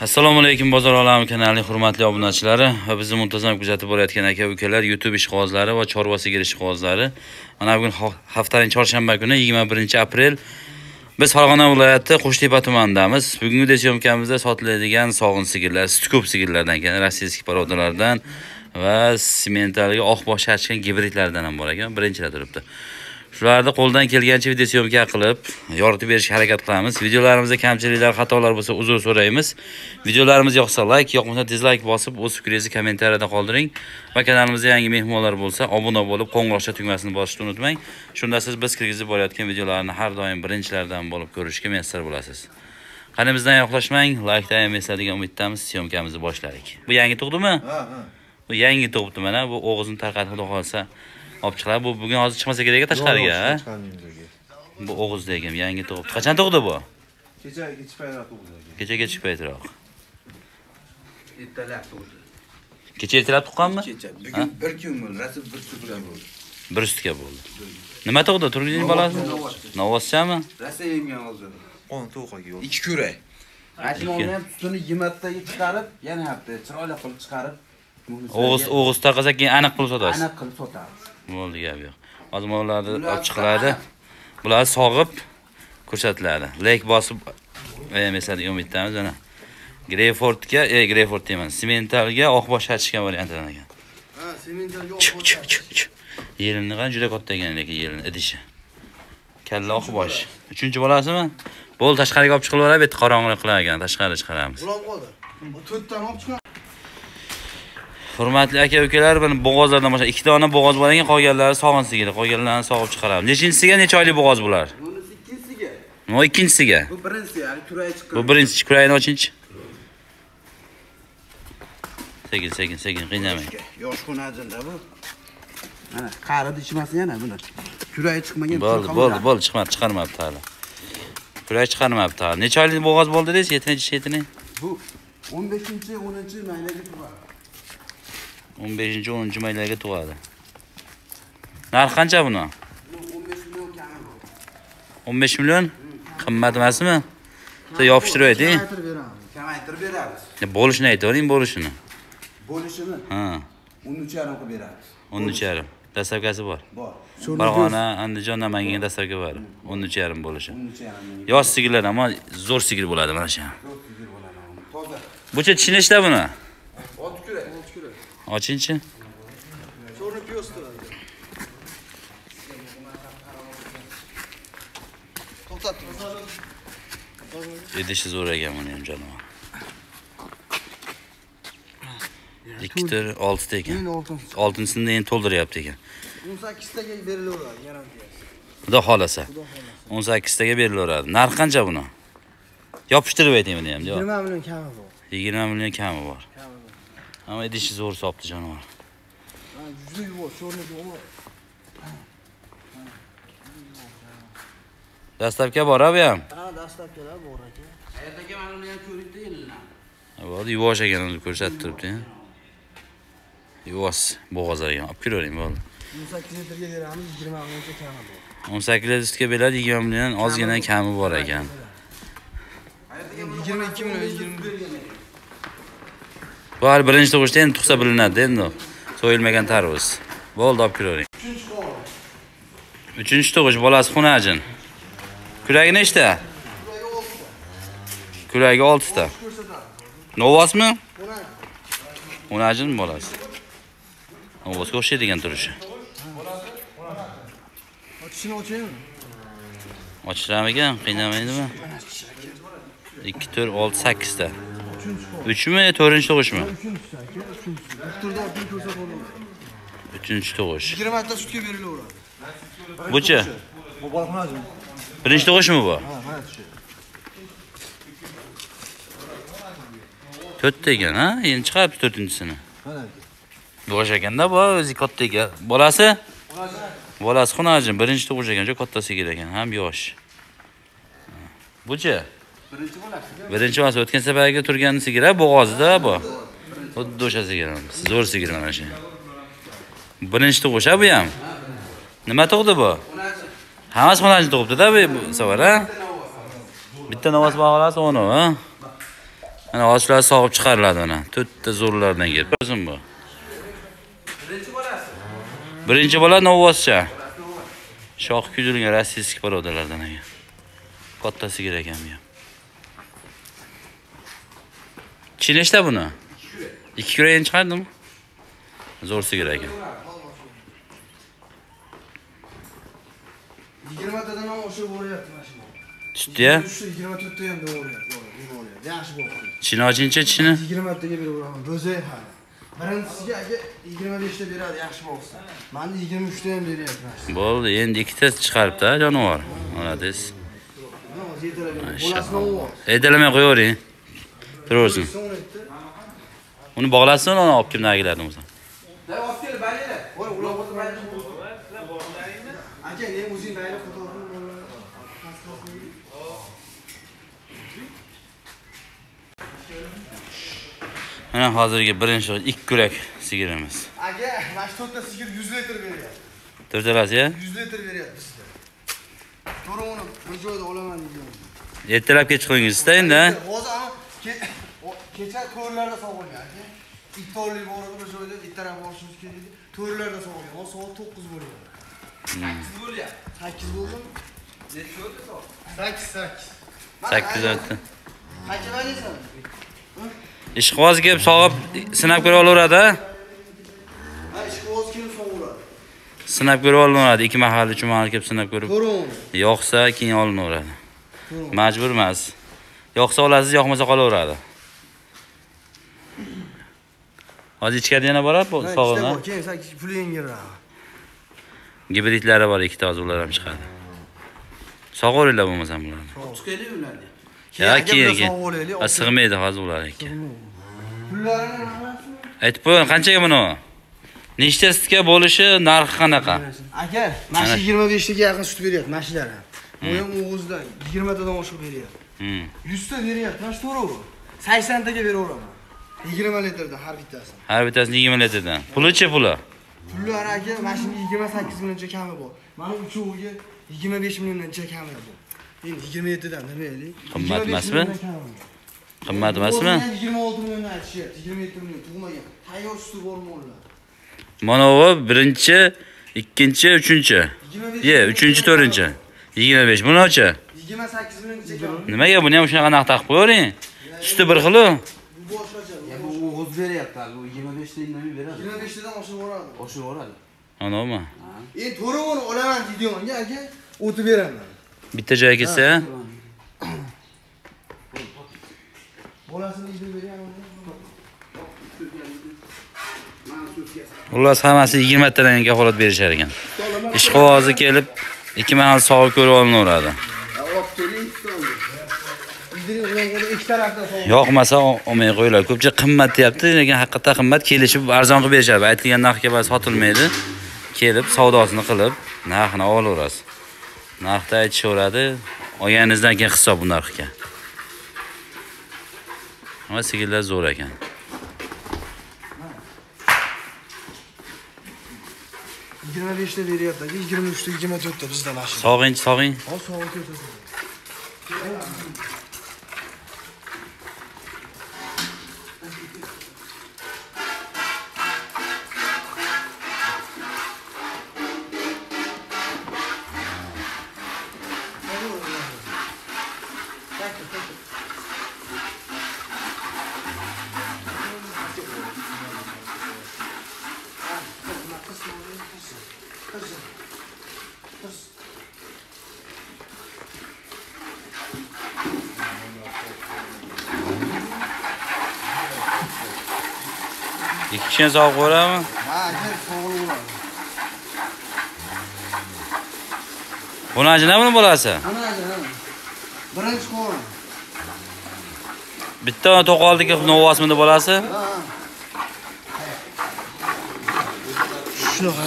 assalomu alaykum bozor olami kanalining hurmatli obunachilari va bizni muntazam kuzatib borayotgan aka ukalar youtube ishqibozlari va chorva sigir ishqibozlari mana bugun haftaning chorshanba kuni 21 aprel. Biz farg'ona viloyati qo'shtepa tumanidamiz. Bugungi syomkamizda sotiladigan sog'in sigirlar stukop sigirlardan keyin rossiyskiy porodalardan va sementalga oq bosh achgan gibridlardan ham bor ekan. Birinchilar turibdi. Shularni qo'ldan kelgancha video syomka qilib yoritib berishga harakat qilamiz. Videolarimizda kamchiliklar xatolar bo'lsa uzr so'raymiz. Videolarimiz yoqsa layk yoqmasa dizlayk bosib o'z fikringizni kommentariyada qoldiring. Va kanalimizda yangi mehmonlar bo'lsa obuna bo'lib qo'ng'iroqcha tugmasini bosishni unutmang. Shunda siz biz kirgizib borayotgan videolarni har doim birinchilardan bo'lib ko'rishga muyassar bo'lasiz. Qani bizdan yoqlashmang laykdan ham esladigan umiddamiz. Syomkamizni boshladik. Bu yangi tug'dimi? Ha, ha. bu yangi tug'ibdi mana bu o'g'izni tarqatib xudo xohlasa olib chiqiladi bu bugun hozir chiqmasa kerak tashqariga bu o'g'iz degan yangi tug'ibdi. Qachon tug'di bu? Kecha kech payroq tug'di. kecha kechki paytroq ertalab tug'di. Kecha ertalab tuqqanmi? Kecha bugun bir kun bo'ldi. Rasm bir sutka bo'ldi. Bir sutka bo'ldi. Nima tug'di? Turgizning bolasi? Novvoschami rosa yemgan hozir. Qon to'qaga yo'l. ikki kurak mashinani ham sutini yematdagi chiqarib yana hafta chiroyli qilib chiqarib o'g'iz o'g'iz tarqasa keyin aniq qilib sotasiz. Aniq qilib sotamiz bo'ldi gap yo'q. Hozir mana ularni olib chiqiladi. bular sog'ib ko'rsatiladi. Lek bosib emasadigan umiddamiz mana greyfortga e greyfort deyman. Sementalga oqbosh achishgan variantidan ekan Ha, sementalga chuk. yelini qani? Juda katta ekan lekin yelini idishi kalla oqbosh uchinchi bolasimi? Bo'ldi tashqariga olib chiqilib yuboradi bu yerda qorong'ilik qilar ekan. Tashqari chiqaramiz. To'rtdan olib chiqar. Hurmatli aka ukalar buni bo'g'ozlardan boshqa ikkita dona bo'g'oz bor ekan qolganlari sog'in sigiri qolganlarini sog'ib chiqaramiz. Nechinchisiga necha oylik bo'g'oz bular? Bunisi ikkinchisiga. Nima ikkinchisiga. Bu birinchisi ya'ni kurak chiqqan. Bu birinchi kurayni ochinchi. Sekin sekin sekin qiynamang. Yosh xonajinda bu. Mana qari dishmasi yana buni. Kuragi chiqmagan bo'ldi bo'ldi bo'ldi chiqmadi chiqarmabdi hali. Kurak chiqarmabdi hali. Necha oylik bo'g'oz bo'ldi deysiz yettinchi yetini bu 15 10 maylaga turadi o'n beshinchi o'ninchi maylarga tug'adi. Narxi qancha buni? bu 15 million kami bu o'n besh million? Qimmat emasmi? Bitta yopishtirib ayting. Kamaytirib beramiz. Bo'lishini aytavering bo'lishini. Bo'lishini? Ha. 13 yarim qilib beramiz. O'n uch yarim. Dastavkasi bor. Bor. Farg'ona andijon namangan dastavka bor. O'n uch yarim bo'lishi. 13 yarim ming yosh sigirlar ammo zo'r sigir bo'ladi mana shu. To'rt sigir bo'ladi. Toza. Bucha tishi nechta buni ochinchi Sho'rni piyoz turadi. To'xtat. idishi zo'r ekan buni ham jonivor ikkita oltita ekan Men oltin. oltinchisini endi to'ldiryapti ekan 18 taga berilaveradi garantiyasi. xudo xohlasa o'n sakkiztaga berilaveradi narxi qancha buni yopishtirib ayting buni ham yo 20 million kami bor. yigirma million kami bor Ammo idishi zo'r jonivor Ha, juda yuvosh, sho'rni yuvosh. dastavka bor a bu ham Ha, dastlabkilar bor aka. qayerdagi mana uni ham ko'ring deyillar bo'ldi yuvosh ekan o'zi ko'rsatib turibdi yuvosh bo'g'ozlar ekan olib kiravering bo'ldi 18 litrga beramiz, 20 millioncha kami bor. o'n sakkiz litrga beradi yigirma million ozgina kami bor ekan 22 million, 20 bu hali birinchi tug'ishda endi tug'sa bilinadi endi so'yilmagan tarvuz. Bo'ldi olib kiravering. Uchinchi tug'ish bolasi xunajin. Kuragi nechta kuragi oltita. Novvosmi xunajin bolasi? Novvosga o'xshaydigan turishi. Ochishini ochaymi? ochishlarmikan qiynamaydimi? Ikki to'rt olti sakkizta. Uchmi to'rtinchi tug'ishmi Uchinchisi aka, uchinchisi. Doktorda otini ko'rsatib olaman. uchinchi tug'ish 20 ta sutga berilaveradi. buchi Bu bolaxonachi. birinchi tug'ishmi bu Ha, mana shu. to'rtta ekan ha endi chiqaribdi to'rtinchisini Mana. yosh ekanda bu o'zi katta ekan bolasi bolasi xunajin birinchi tug'ish ekan juda katta sigir ekan ham yosh buchi birinchi bo'lasiz birinchi emas o'tgan safargi turgan sigir a bo'g'ozida bu xuddi o'sha sigir zo'r sigir mana shu birinchi tug'ish a bu ham nima tug'di bu hammasi xunajin tug'ibdida bu safar a Bitta novos bag'olasi uni, ha? Mana ochlar sog'ib chiqariladi mana. To'rtta zo'rlardan kelib. O'zim bu. Birinchi bola novoscha. Shox kuydirilgan rossiyskiy porodalardan ekan. Katta sigir ekan bu. ham. Chi nechta buni? 2 kurayin chiqardimi? Zo'r sigir ekan. yigirmatadan ham oshib boryapti mana shu Tutdi-ya? yigirma to'rtta ham bo'lyapti bo'lyapti yaxshi bo'ldi Chini ochincha chini. yigirmataga beraveraman bo'zay hali birinchisiga aka yigirma beshta beradi yaxshi bo'lsa manda yigirma uchta ham beryapti mana shu Bo'ldi, endi ikkita chiqaribdi jonivor. Молодец. hozir yetalab bolasini olib Haydalamay qo'yavering. Aytdi Uni bog'lasin, uni olib kelib nagilarni o'zi. Dai olib kel bayla voy aka men o'zing bayla fotografiya Mana hozirgi birinchi ikki kurak sigirimiz. aka mana shu to'rtta sigir yuz litr beryapti To'rtalasi-ya? yuz litr beryapti sizga to'g'ri uni bir joyda olaman degan Ertalab kech qo'yingizda endi. ha? hozir kecha to'rlarda sog'ilgan aka iftorlik bor edi bir joyda ertalab borishimiz kerak edi to'rlarda sog'ilgan hozir soat to'qqiz bo'lyapti sakkiz bo'lyapti sakkiz bo'ldimi nechi bo'ldi soat sakkiz sakkiz 8 o'tdi. qancha balaysan Ishqovoz kelib sog'ib sinab ko'ra olaveradi. o'zi kelib sog'iladi Sinab ko'ra olaveradi. Ikki mahal, uch mahal kelib sinab ko'rib. Yoqsa keyin olinaveradi. Majbur emas. Yoqsa olasiz, yoqmasa qolaveradi. Hozir ichkarida yana boradi bu sog'ini. keyin puli yengilroq Gibridlari bor, ikkita hozir ular ham chiqadi. Sog'oringlar bo'lmasam bularni. Chiqaylik ularni. Ya keyin keyin. Sig'maydi hozir ular ikki. pullarini nimasi Aytib qo'ying, qanchaga buni? Nechta sutga bo'lishi narxi qanaqa? aka mana shu yigirma beshtaga yaqin sut beryapti mana shular ham bu ham o'g'izdan yigirmatadan oshiq beryapti. Yuzta beryapti mana shu to'g'ri saksontaga beraveraman yigirma litrdan har bittasi Har bittasini 20 litrdan. Pulichi puli? pullari aka mana shunga yigirma sakkiz millioncha kami bor mana uchoviga yigirma besh milliondancha kami bor endi yigirma yettidan nimaylik Qimmat emasmi? Qimmat emasmi? yigirma olti milliondan aytishyapti yigirma yetti million tug'magan tayyor suti bor mollar Mana bu birinchi, ikkinchi, uchinchi. Ye, uchinchi, to'rtinchi. 25. Bunachi? Yigirma sakkiz Nimaga buni ham shunaqa narx taqib qo'yavering? Suti bir xil-u. bu boshqacha Ya bu o'g'iz beryapti, bu 25 ta indamay beradi. yigirma beshtadan oshib boradi Oshib boradi. Anavmi? endi to'rig'ini olaman deydiganga aka o'tib beraman Bitta joyga kelsa, bolasini Xullas hammasi 20 tadan kafolat berishar ekan. Ishqovozi kelib ikki mahal sog'ib ko'rib olinaveradi. Yoqmasa ol- olmay qo'yinglar. Ko'pchilik qimmat deyapti, lekin haqiqatdan qimmat kelishib arzon qilib berishadi. Aytilgan narxga bas sotilmaydi. Kelib savdosini qilib narxini olaverasiz. Narxda aytishaveradi. Olganingizdan keyin hisob bu narxga. Ama sigirlar zo'r ekan. yigirma beshta beryapti aka yigirma uchta yigirma to'rtta bizda mashina Sog'ing, sog'ing. hozir Ikki kishini sog'ib qo'yarmi? ha Buni ajina buni bolasi. ana aka birinchi qovun Bitta to'qoldiki novosmidi bolasi? ha shunaqa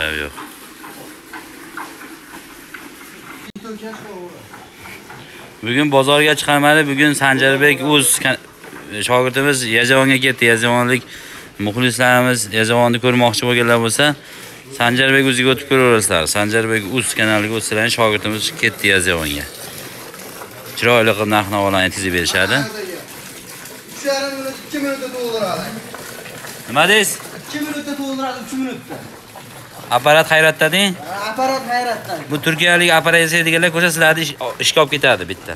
Yo'q, yo'q. Bugun bozorga chiqarmadi. Bugun Sanjarbek o'z shogirdimiz Yazavonga ketdi. Yazavonlik muxlislarimiz Yazavonni ko'rmoqchi bo'lganlar bo'lsa, Sanjarbek o'ziga o'tib ko'raverasizlar. Sanjarbek uz kanaliga o'tsalaring shogirdimiz ketdi Yozyovonga. Chiroyli qilib narx-navolarni aytib berishadi. Uch yarim minut, ikki minutda to'ldiradi. Nima deysiz? Ikki minutda to'ldiradi, uch minutda. Apparat hayratda deng. Apparat hayratdan. Bu turkiyalik apparat yasaydiganlar ko'rsa sizlarni ish- ishga olib ketadi bitta.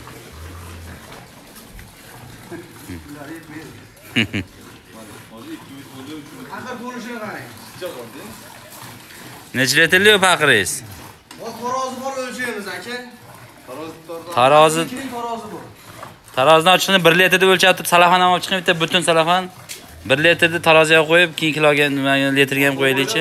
Axir bo'lishini qarang. Necha tarozi bor o'lchaymiz aka. Tarozi tarozi bor. tarozidan ochiqni 1 litr deb o'lchab turib salafan ham olib chiqing bitta butun salafan 1 litrni taroziga qo'yib keyin kiloga nima litrga ham qo'yaylikchi.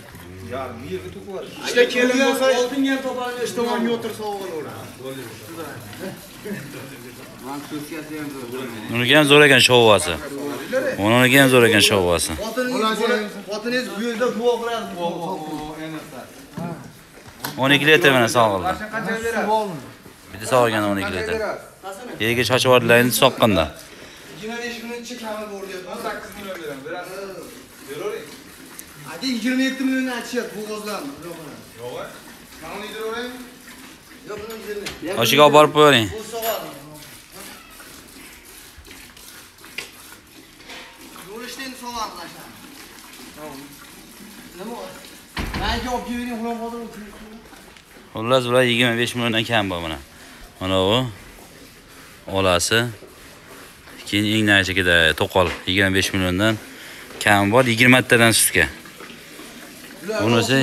paqirimiz. O'lib toshiydi. Ishda kelgan bo'lsa oltinga ham topadi, ishtomonga o'tirsa o'g'il Uniki ham zo'r ekan shovvasi. Uniki ham zo'r ekan shovvasi. Xotiningiz xotiningiz bu yerda duo qiladi. 12 litr mana sog'ildi. Bitta sog'ilgan 12 litr. Yerga sochib yubordilarini soqqanda. 25 minutcha kami bor deyapman. 18 million beraman. Berasiz? Beravering. Aka 27 milliondan aytishyapti bo'g'ozlarni. Yo'q. Mana uni yediravering. Yo'q, buni yedirmang. Oshiga olib borib qo'ying. Bu sog'adi. Yo'lishdan sog'adi tashlan. Nima? Menga olib kelvering, xulam hozir Xullas bular 25 milliondan kam bu mana. Mana bu olasi. Keyin eng nachigida to'qol 25 milliondan kam bor 20 tadan sutga. Bunisi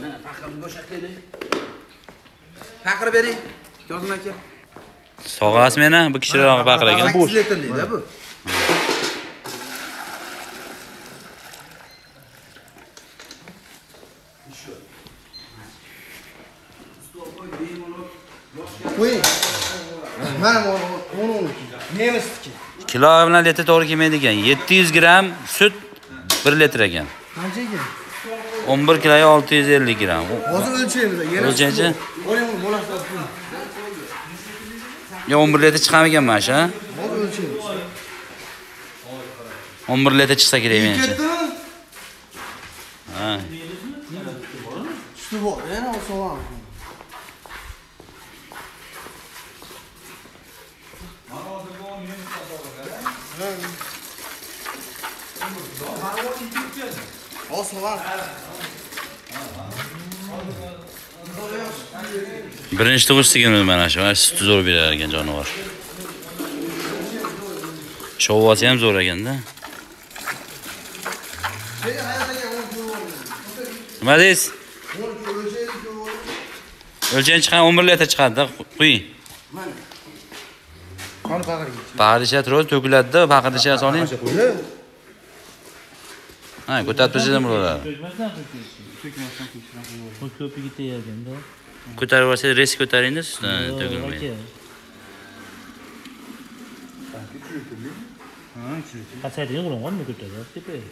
Mana paqirni bo'shataylik. Paqir bering. Yozma aka. sog'asi meni bu kichikroq baqir ekan. 8 litrli-da bu. Qo'ying. Mana bu o'n o'n. Nemisniki. Kilo bilan litr to'g'ri kelmaydi ekan. 700 gram sut 1 litr ekan. Qanchaga? 11 kiloga 650 gram. Hozir o'lchaymiz. Yana O'lchaychi? Oling uni bo'lasiz. Yo 11 litr chiqamigan mana shu. Hozir o'lchaymiz. 11 litr chiqsa kerak menimcha. Ketdimi? Ha. Suti bor. Yana o so'ram. O so'ram. Birinchi tug'ishsigini mana shu. Mana Suti zo'r berar ekan jonivor. Shovvasi ham zo'r ekanda. Şey hayataga o'n kilo. Nima deysiz? O'n kilo o'lchaylik. O'lchan chiqqan 11 litr chiqadi-da, quying. Qani paqirga. Paqircha turib to'kiladi-da, paqircha soling. Qo'ydi. Ha, ko'tarib tursangiz Ko'tarib olsangiz, res ko'taringda, ustidan to'kilmaydi. qasaydigan qo'ling'onmi ko'tarib? Tepaga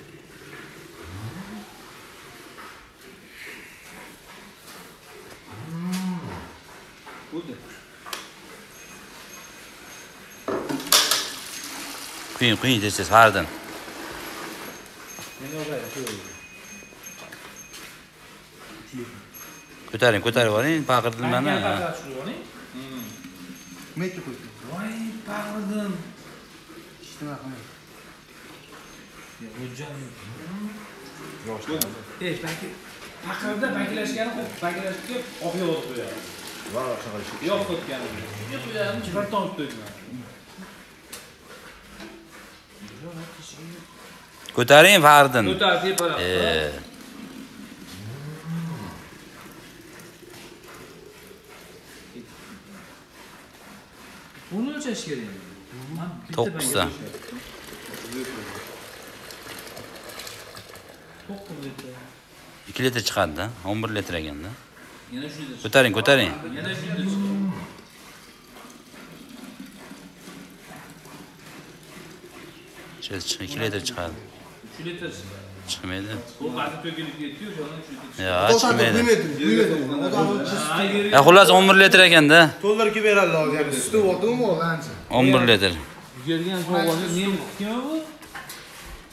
Quying, quying tez-tez haridan. Ko'taring, ko'tarib oling, paqirdim mana. ha. Mekka qo'ydi. voy pag'irdim Ishtima qilmay. Ey, paki. Paqirda pakilashgani pakilashga oq yog'ni qo'yadi. Yo'q, qo'yadi. Ko'taring paqirdim. Ko'tarib tepadan. E, Buni o'lchash kerak. Man bitta to'qqizta. To'qqiz litr. 2 litr chiqadi-da, 11 litr ekanda. Yana shunday. Ko'taring, ko'taring. Yana shunday. Chiq- 2 litr chiqadi. 3 litr. Chiqmaydi. Bu ba'zi to'kilib ketdi-yu, o'shadan 3 litr. Yo, To'xtatib chiqmaydi. xullas 11 litr ekanda. to'ldirib beradilar hozir. Suti o'tdimi ancha. 11 litr. yergan sovg'asi nemis kim bu?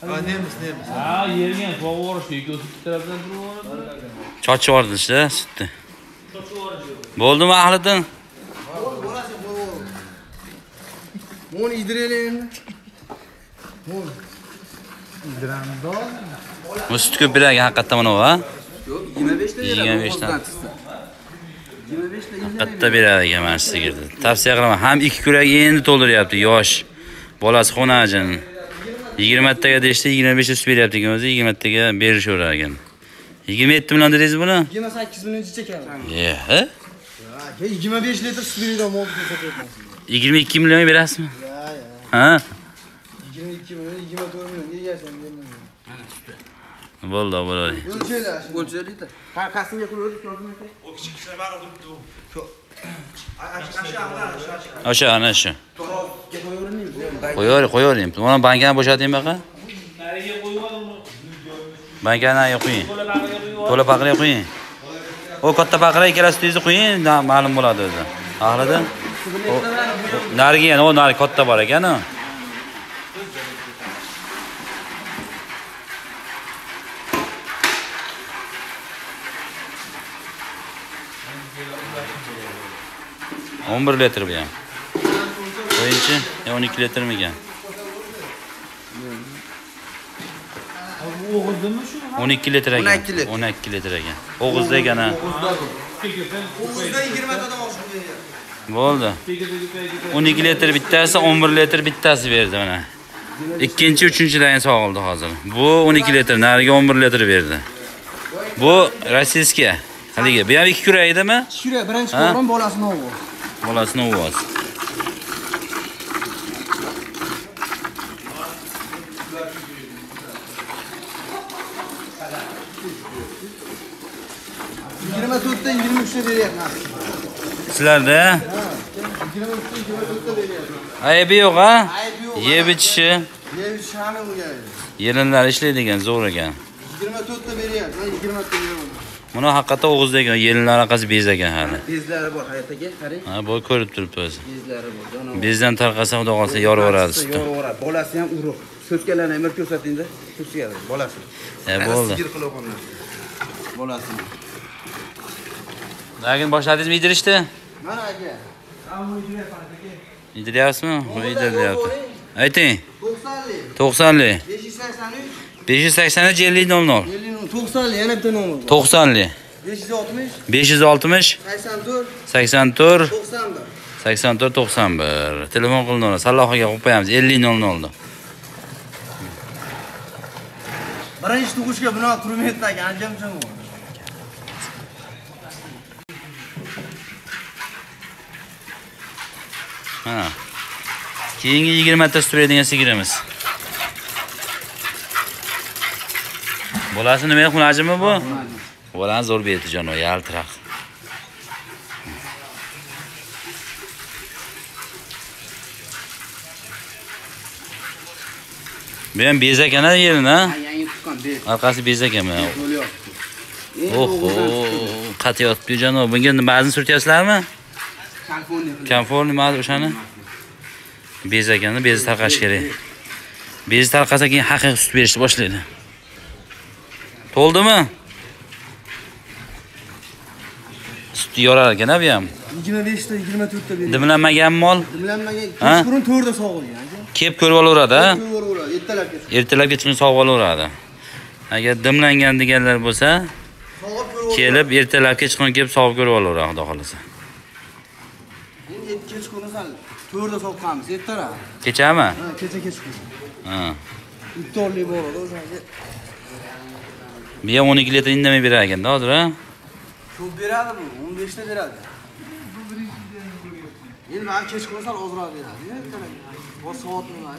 Ha, nemis, nemis. Ha, yergan sovg'orish yoki o'sib tarafdan turib Chochib yubordingizda sutni. Bo'ldimi Ahliddin? Bo'lasi bo'l. Mun idireli endi. Mun. Idiramdo. Bu sut ko'p beradi haqiqatdan mana bu, ha? Yo'q, 25 ta beradi. 25 ta. o'g'izdan chiqsa. 25 ta Haqiqatda beradi ekan mana shu sigirni. Tavsiya qilaman. Ham ikki kurak endi to'ldiryapti, yosh. Bolasi xonajin. 20 taga deshdi, 25 ta sut beryapti ekan o'zi, 20 taga berishaverar ekan. 27 million dedingiz buni? 28 million chekadi. Ye, ha? Ha, 25 litr sut beradigan mol ko'rsatyapman. 22 million berasizmi? Ha? 22 million, 24 million yegasan bermayman. Bo'ldi, bo'ladi. O'lchaylar. O'lchaylikda. Ha, kassimga qo'ydik, yozdim aka. O'sha ana shu. Torobga qo'yavermaymiz. Qo'yavering, qo'yavering. Mana bankani bo'shating baqa. nariga qo'yib oldim. Bankani nariga qo'ying. To'la bag'riga qo'yib oldim. To'la paqirga qo'ying. O katta paqirga ikkalasi qo'ying, ma'lum bo'ladi o'zi. Ahlidan. Nariga yana, o nari katta bor ekan-ku. O'n bir litr bu ham o'n ikki litrmikan Bu o'g'ildimi shu? o'n ikki litr ekan 12 litr. o'n ikki litr ekan o'g'izda ekan ha. O'g'izda 20 tadan oshib beradi. bo'ldi. o'n ikki litr bittasi o'n bir litr bittasi berdi mana. Ikkinchi uchinchidan sog'ildi hozir. Bu o'n ikki litr nariga o'n bir litr berdi. Bu rossiyskiy haligi bu ham ikki kurak edimi Shura birinchi Ha? qo'ron bolasini o'g'il. bolasini uvoz yigirma to'rtta yigirma uchta beryapman. Sizlarda? Yigirma uchta yigirma to'rtta beryapman. Aybi yo'q ha? Ayb yo'q yeb ichishi. Yeb shani bo'lgan yelinlar ishlaydi ekan zo'r ekan yigirma to'rtta beryapman. yigirmata beraman Buni haqiqatda O'g'izdagi yerin alakası bizdeki hali. Bezlari bor hayatta gel. Ha, bu ko'rib turibdi o'zi. Bezlari bor, janob. Bezdan tarqasa, xudo qolsa yorib yuboradi usti. Yorib yuboradi. Bolasi ham urug'. So'tkalarni ham bir ko'rsatingda. Kursiga bolasi. Ya bo'ldi. Sigir qilib qo'ygan. Bolasi. Lekin boshladingizmi idirishni? Mana aka. Hamma idiryapman aka. Idiryapsizmi? Bu idiryapti. Ayting. 90lik. 90lik. 583 583 50 00. to'qsonli yana bitta nomer to'qsonli besh yuz 560. besh 84. oltmish. Sakson to'rt. Sakson telefon qilinadi sallohaga qo'yib qo'yamiz. ellik nol nolni birinchi tug'ishga bunaqa turmaydi aka anjamjon Ha. keyingi yigirmata suradigan sigirimiz bolasi nima xunajimi bu? Bolani zo'r berdi jonivor yaltiroq. Bu ham bez ekan a yerini orqasi bez ekan oho qat yotibdi jonivor bunga ba'zini surtyapsizlarmi? Kalfonni qilib. Kamfor nima o'shani? Bez ekanda bezi tarqash kerak. Bezi tarqasa keyin haqiqiy sut berishni boshlaydi. To'ldimi? Sut yorar ekan bu ham. yigirma beshta yigirma to'rtta beryapti Dimlanmagan mol dimlanmagan kechqurun to'rtta sog'ilgan aka kelib ko'rib olaveradi, ha? ko'raveradi ertalabga Ertalabga chiqib sog'ib olaveradi. Agar dimlangan deganlar bo'lsa, kelib ertalabga chiqib kelib sog'ib ko'rib olaveradi, xudo xolasa. endi kechqurun sal to'rtta sog'ib qo'yamiz ertalab Kechami? ha kecha kechqurun Ha. iftorlik boradi o'shanga Bu ham 12 litr indamay berar ekanda hozir, ha? ko'p beradi bu o'n beshta beradi endi mana kechqurun sal ozroq beradi soat nima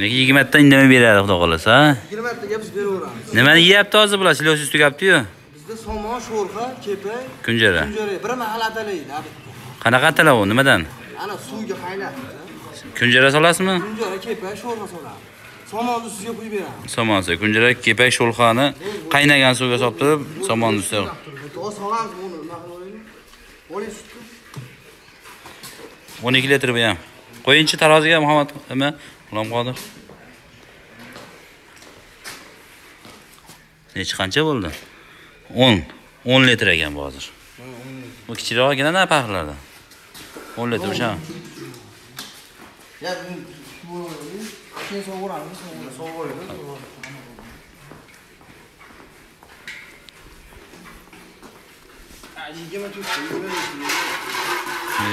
Nega 20 ta indamay beradi, xudo xolasa, ha? yigirmataga biz beraveramiz Nimani yeyapti hozir bular? Silosis tugabdi-yu. bizda somon sho'rxa kepak Kunjara. kunjara bir mahal atalaydi bitta Qanaqa atalar u? Nimadan? ana suvga qaynatib kunjara solasizmi Kunjara kepak sho'rva solamiz. Somonni ustiga quyib beramiz. somonsi kunjara kepak sho'lxani qaynagan suvga solib turib somonni ustiga solamiz buni nima qilib? Oling sutni. 12 litr bu ham qo'yingchi taroziga muhammad nima g'ulom qodir. Nechi qancha bo'ldi? 10 10 litr ekan bu hozir bu kichikroqgina paxlarda 10 litr o'sha Ya bu sovuramiz. Yigirma to'rt, yigirma besh,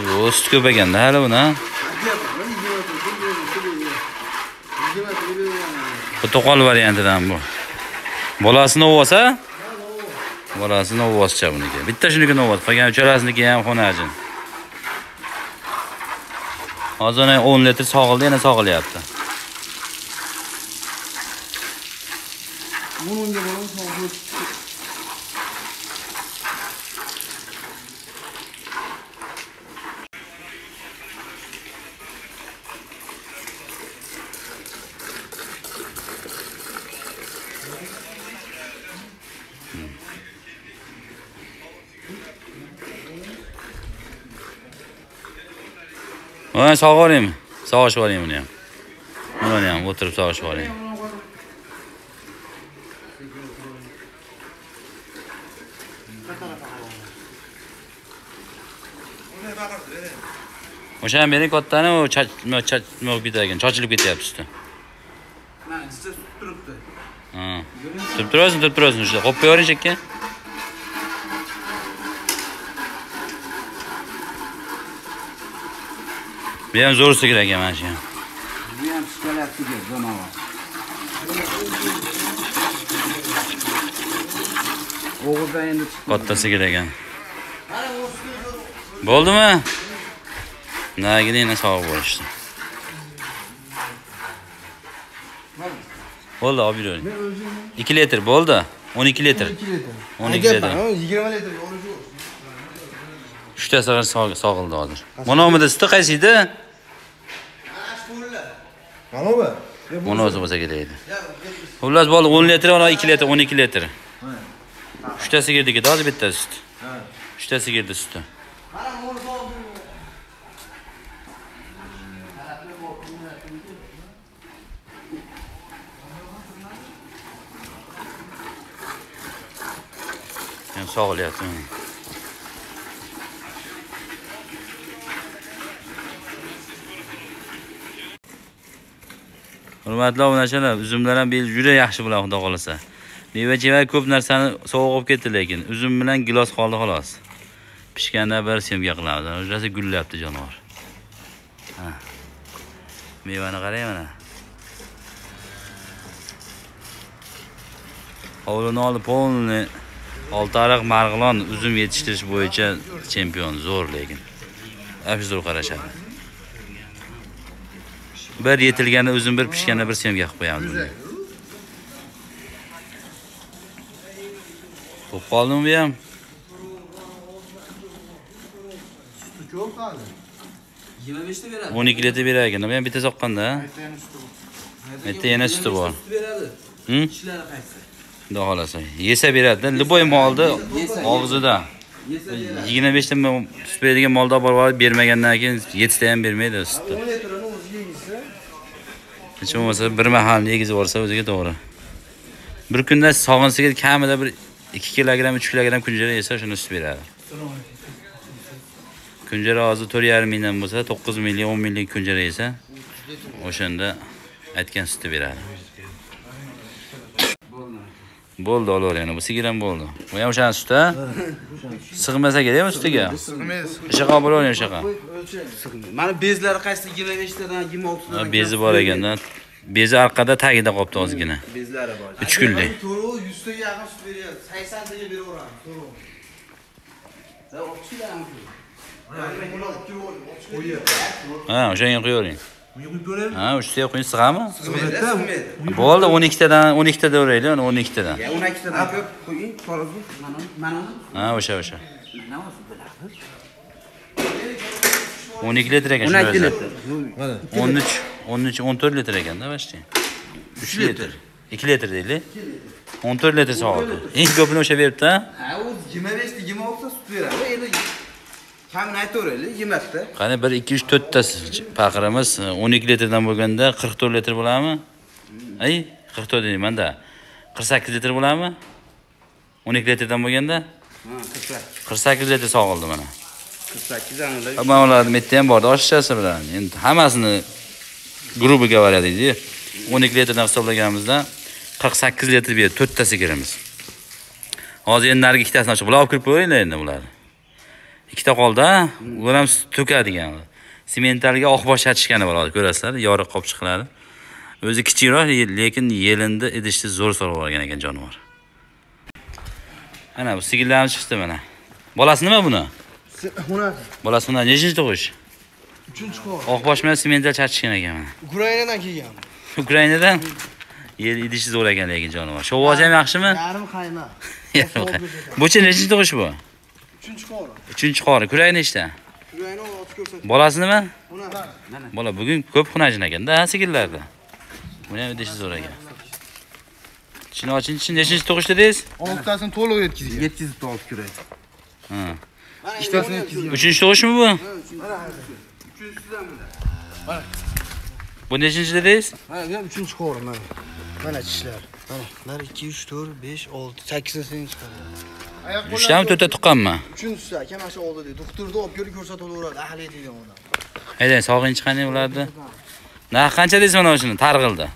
bu sut ko'payganda hali buni bu to'qol variantidan bu bolasini olsa bolasini olsa buniki bitta shunikini olsa qolgan uchalasinikiga ham xonajin hozir 10 litr sog'ildi yana sog'ilyapti. Mana sog'ib olaymi? Sog'ishib olaymi buni ham. Buni ham o'tirib sog'ishib olaymi. O'shani bering kattani u chach bitagin, chochilib ketyapti usti. Mana turibdi. Turib turasizmi, turib turasizmi ushda. Qo'yib qo'yavering chekka. Bu ham zo'r sigir ekan mana shu ham. Bu ham shikolat sigir zonavar. O'g'ildan endi. Katta sigir ekan. Bo'ldimi? Nagina sog' bo'lishdi. Bo'ldi, olib yuravering. 2 litr bo'ldi. 12 litr. 12 litr. 20 litr olish yo'q. Uchtasi sog- sog'ildi hozir. Monomida suti qaysi edi? Mana bu. Buni o'zi bo'lsa kerak edi. Xullas bo'ldi 10 litr, mana 2 litr, 12 litr. Uchta sigirdiki, hozir bitta sut. Uchta sigirdi suti. Sog'ilyapti. Hurmatli obunachilar, uzumlar ham bel juda yaxshi bo'ladi xudo xohlasa Meva-cheva ko'p narsani sovuq bo'lib ketdi lekin uzum bilan gilos qoldi xolos. Pishganda bir semga qiladi. O'zasi gullayapti jonivor. Ha. Mevani qarang mana. Hovlini olib polni Oltiariq Marg'ilon uzum yetishtirish bo'yicha chempion zo'r lekin. Afzul qarashadi. Bir yetilganda uzum bir pishganda bir semga qilib qo'yamiz buni. Xo'p qoldimi bu ham? ko'p hali. 25 ta beradi. 12 litr berar ekan. Bu ham bitta soqqanda. ha? Bitta yana suti bor. Beradi. Ishlari qaysi? Xudo xolasa. Yesa beradi. Liboy molni og'zida. Yesa beradi. 25 ta mo- sut beradigan moldor bor, bermagandan keyin 7 ta ham bermaydi sutni. 10 litrini o'ziga yeysa, Hech bo'lmasa bir mahalni egizib yuborsa o'ziga to'g'ri. Bir kunda sog'insiga kamida bir 2 kilogramm, 3 kilogramm kunjara yesa shuni sut beradi. Kunjara hozir 4,5 mingdan bo'lsa, 9 minglik, 10 minglik kunjara yesa, o'shanda aytgan sutni beradi. Bo'ldi, olaver yana bu sigir ham bo'ldi. Bu ham o'shaning suti. Sig'masa kerakmi sutiga? sig'maysiz. O'shaqa bo'laver o'shaqa. O'lchang. Mana bezlari qaysi 25 tadan 26 Ha, tadan. Bezi bor ekanda. Bezi orqada tagida qolibdi ozgina. Bezlari bor. 3 kunlik. To'rov 100 taga yaqin sut beryapti. 80 taga beraveramiz. To'rov. Olib. Ha, o'shanga qo'yavering. Ha, ustiga qo'ying sig'ami? Sig'maydi. Bo'ldi 12 tadan 12 tada uraylik, 12 tadan. Ya 12 tadan ko'p qo'ying. Mana mana Ha, o'sha o'sha. bo'ladi. 12 litr ekan. 12 shuni litr. o'zi. 13, 13, 14 litr ekanda почти. 3 litr. 2 litr deylik. 14 litr sog'ildi. Eng ko'pini o'sha beribdi, ha? Ha, u 25 26 sut beradi. Endi kamini aytaveraylik, yemasda. Qani 1 2 3 4 ta paqirimiz 12 litrdan bo'lganda 44 litr bo'ladimi? Ay, 44 deyman-da. 48 litr bo'ladimi? 12 litrdan bo'lganda 48. 48 litr sog'ildi mana. 48 anida. Mana ularni bitta ham bordi oshichasi bilan. Endi hammasini grubi говоря deydi. 12 litrdan hisoblaganimizda 48 litr berib 4 ta sigirimiz. Hozir endi narigi ikkitasini ochib, bular olib kirib qo'yinglar endi bular. Ikkita qoldi, ular ham to'kadigan. Sementalga oqbosh chatishgani bor hozir ko'rasizlar, yoriq qopchiqlari. O'zi kichikroq, lekin yelindi, idishni zo'r solib olgan ekan jonivor. Ana bu sigirlarimiz chiqdi mana. Bolasi nima buni? Bolasi bundan nechinchi tug'ish? Uchinchi qor. Oqbosh bilan semental chatishgan ekan mana. Ukrainadan kelgan. Ukrainadan yer idishi zo'r ekan lekin jonivor. Shovozi ham yaxshimi? Yarim qayma. Buchi nechinchi tug'ish bu? Uchinchi qor. Uchinchi qori. Kurayni nechta? Ukraina otib ko'rsat. Bolasi nima? Bola bugun ko'p xunajin ekanda, ha, sigirlarda. Buni ham idishi zo'r ekan. Chini ochinchi nechinchi tug'ish dedingiz? Oltitasini to'liq yetkazgan. 700 ta olib. Ha. Ikkitasini yetkazgan. Uchinchi tug'ishmi bu? Bu nechinchi dedingiz? Bu ham uchinchi qor mana. Mana tishlar. Mana ular 2 3 4 5 6 8tasini chiqadi. Uchtami, to'rtta tuqqanmi? Uchinchisi aka mana shu oldi deydi. Doktorni olib kelib ko'rsataveradi. Ahli degan odam. Haydang, sog'inch chiqani ularni. Narx qancha deysiz mana shuni? Targ'ildi.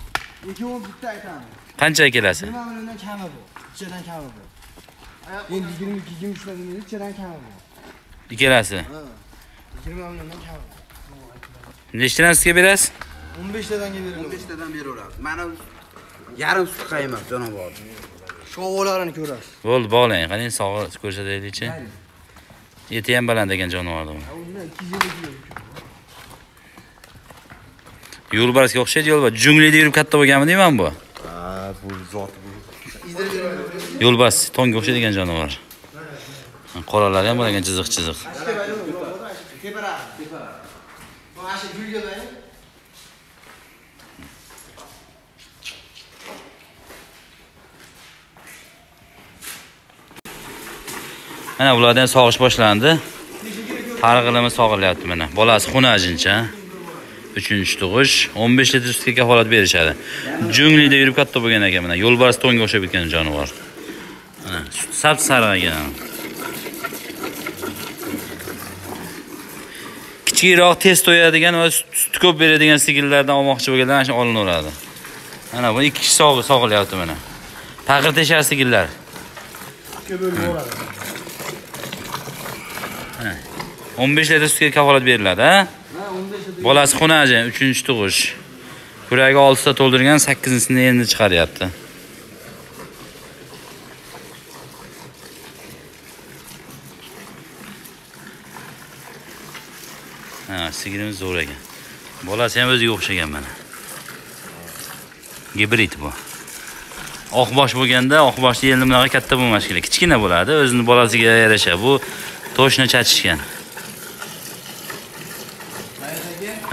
Ikkovi bitta aytamiz. Qancha kelasi? 20 milliondan kami bu. Ichidan kami bu. Endi 22 23 million ichidan kami bu. Ikkalasi. Ha. 20 milliondan kami. Nechtadan sizga berasiz? 15 tadanga beriladi. 15 tadan beraveramiz. Mana yarim sut qaymoq jonivor. Shovolarini ko'rasiz. Bo'ldi, bog'lang. Qani sog'i ko'rsataylikchi. Eti ham baland ekan jonivorda. bu. Undan 200 kilo. Yo'lbarsga o'xshaydi yo'lbars. Junglida yurib katta bo'lganmi deyman bu? Ha, bu zot bu. Yo'lbars tonga o'xshaydigan jonivor. Qoralari ham bor ekan chiziq-chiziq. Tepara. Tepara. Mana shu gulga bayram. Mana ulardan sog'ish boshlandi. Targ'ilimi sog'ilyapti mana. Bolasi xunajincha. 3-chi tug'ish 15 litr sutga kafolat berishadi. Junglida yurib katta bo'lgan ekan mana. Yo'lbars tonga o'xshab ketgan jonivor. Mana sut sap sarg'agan. Kichikroq tez to'yadigan va sut ko'p beradigan sigirlardan olmoqchi bo'lganlar ana shu olinaveradi. Mana bu ikki kishi sog'i sog'ilyapti mana. Taqir teshar sigirlar. 15 litr sutga kafolat beriladi, ha? Bolasi xunajin, 3-chi tug'ish. Kuragi 6 to'ldirgan, 8-sini endi chiqaryapti. Ha, sigirimiz zo'r ekan. Bolasi ham o'ziga o'xshagan mana. Gibrid bu. Oqbosh bo'lganda, oqboshni endi bunaqa katta bo'lmas kerak. Kichkina bo'ladi, o'zini bolasiga yarasha. Bu toshni chatishgan.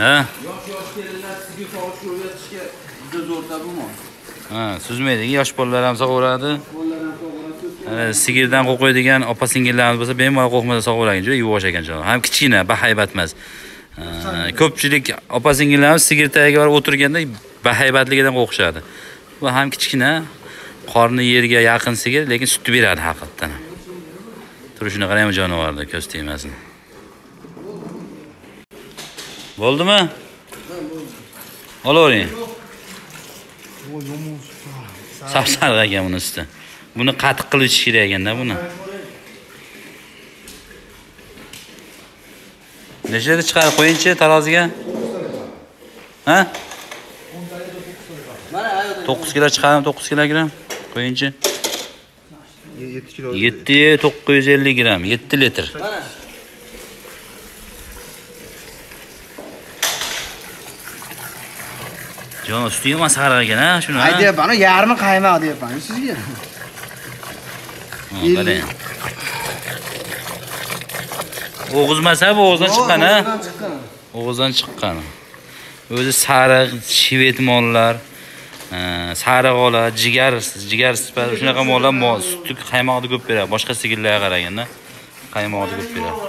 Ha? Yosh yosh kelinlar sizga sog'ish o'rgatishga juda zo'rda bu mol. Ha, suzmaydi. Yosh bolalar ham sog'averadi. Ana, sigirdan qo'rqadigan opa singillarimiz bo'lsa, bemalol qo'rqmasa sog'avergan. Juda yuvosh ekan jon. Ham kichkina, bahaybat emas. Ko'pchilik opa singillarimiz sigir tagiga borib o'tirganda bahaybatligidan qo'rqishadi. Bu ham kichkina, qorni yerga yaqin sigir, lekin sut beradi haqiqatdan. Turishini qarang jonivorda ko'z tegmasin. Bo'ldimi? Olavering. Sapsariq ekan buni usti. Buni qatiq qilib ichish kerak ekanda buni. Nechada chiqarib qo'yingchi taroziga? Ha? 9 kilo chiqarib 9 kilogramm qo'yingchi. 7 kilo. 7 950 gramm, 7 litr. Jon ustiga ham sariq ekan, ha, shuni. ha? Aytyapman, yarmi qaymoq deyapman sizga. Ha, qarang. o'g'izmasa bu o'g'izdan chiqqan a O'g'izdan chiqqan. o'zi sariq shved mollar sariq ola jigar jigar sifati shunaqa mollar mol suti qaymoqni ko'p beradi boshqa sigirlarga qaraganda qaymoqni ko'p beradi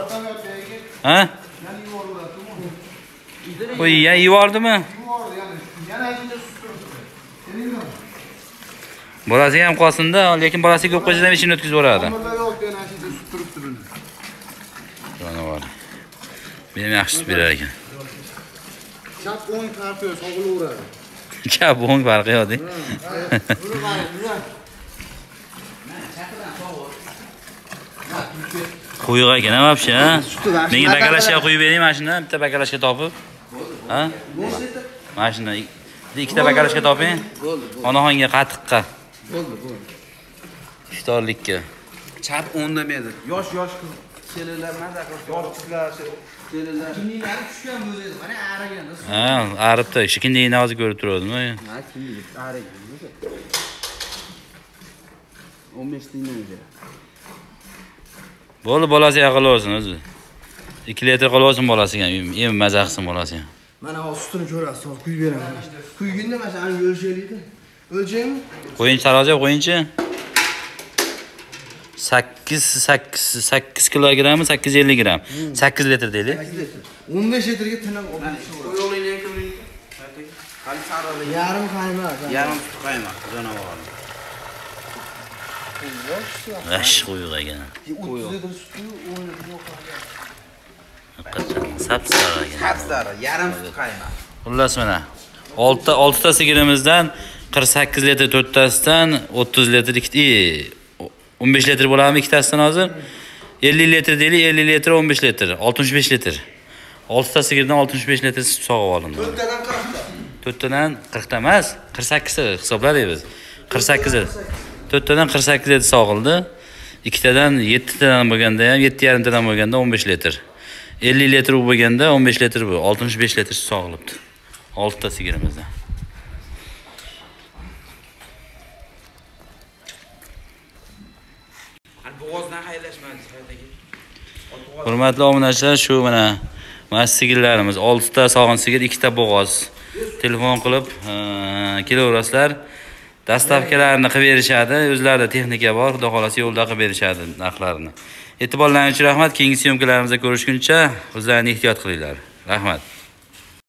ha qo'y ya yeyvordimi Yana aytdi sut bolasiga ham qolsinda lekin bolasiga ko'p qo'ysa ham ichini o'tkazib yuboradi yo'q, yana aytdi sut turibdi buni. jonivor benim yaxshi sut berar ekan Chap o'ng tarafga sog'ilaveradi. chap o'ng farqi yo'q buni. Quyuq ekan вообще Menga bakalashga qo'yib bering mana shuni, bitta bakalashga topib. Ha? Mana shuni ikkita bakalashga toping. Bo'ldi, bo'ldi. Onaxonga qatiqqa, Bo'ldi, bo'ldi. iftorlikka. Chap o'ndamaydi. Yosh yosh qiz kelinlar maza qilib yosh qizlar kelinlar. Kinniklari tushgan bo'ldi. Mana araganda. Ha, aribdi. Shikindagina hozir ko'rib turavdim. Ha, kimlik? Arang. 15 tiyindan o'zi. Bo'ldi, bolasiga qilaversin o'zi. 2 litr qolaversin bolasiga ham. Em maza qilsin bolasi ham. Mana hozir sutini ko'rasiz, hozir quyib beraman. Quyginda mana shuni o'lchaylikda. O'lchaymi? Qo'yinchi taroziga qo'yinchi. 8 8 8 kilogrammi 850 gram. 8 litr deylik. 15 litrga tinib olib. Qo'yoqliklar kimlik? Hali sariq. Yarim qaymoq. Yarim sut qaymoq jonivor. G'ash quyuq ekan. 30 litr sutni 10 litr sapsariq ekan. Kapsari, yarim sut qaymoq. Xullas mana 6 ta 6 ta sigirimizdan 48 litr 4 tasidan 30 litr ikkita 15 litr bo'ladimi ikkitasidan hozir? 50 litr deylik, 50 litr 15 litr, 65 litr. 6 ta sigirdan 65 litr sut sog'ib olindi. To'rttadan 40 ta. 4 tadan 40 ta emas, 48 ta hisobladik biz. 48 ta. 4 tadan 48 litr sog'ildi. Ikkitadan 7 tadan bo'lganda ham 7,5 tadan bo'lganda 15 litr. 50 litr bo'lganda 15 litr bu. 65 litr sut sog'ilibdi. 6 ta sigirimizdan. Hurmatli obunachilar, shu mana mana sigirlarimiz 6 ta sog'in sigir, 2 ta bo'g'oz. Telefon qilib e, kelaverasizlar. Dastavkalarni qilib berishadi. O'zlarida texnika bor, xudo xolasa yo'lda qilib berishadi narxlarini. E'tiborlaringiz uchun rahmat. Keyingi syomkalarimizda ko'rishguncha o'zlaringizni ehtiyot qilinglar. Rahmat.